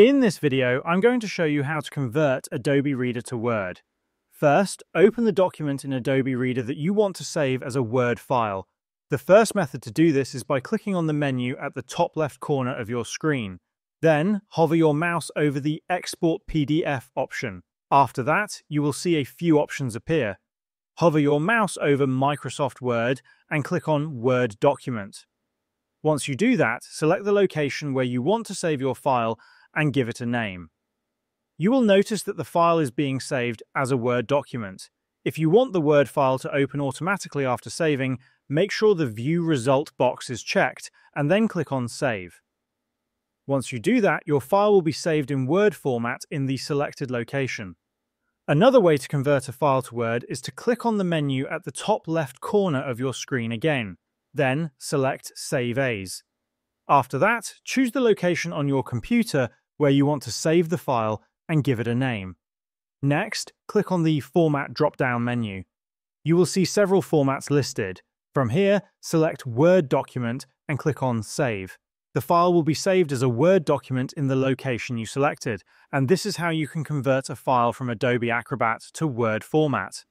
In this video, I'm going to show you how to convert Adobe Reader to Word. First, open the document in Adobe Reader that you want to save as a Word file. The first method to do this is by clicking on the menu at the top left corner of your screen. Then, hover your mouse over the Export PDF option. After that, you will see a few options appear. Hover your mouse over Microsoft Word and click on Word Document. Once you do that, select the location where you want to save your file and give it a name. You will notice that the file is being saved as a Word document. If you want the Word file to open automatically after saving, make sure the View Result box is checked and then click on Save. Once you do that, your file will be saved in Word format in the selected location. Another way to convert a file to Word is to click on the menu at the top left corner of your screen again. Then select Save As. After that, choose the location on your computer where you want to save the file and give it a name. Next, click on the Format drop-down menu. You will see several formats listed. From here, select Word document and click on Save. The file will be saved as a Word document in the location you selected, and this is how you can convert a file from Adobe Acrobat to Word format.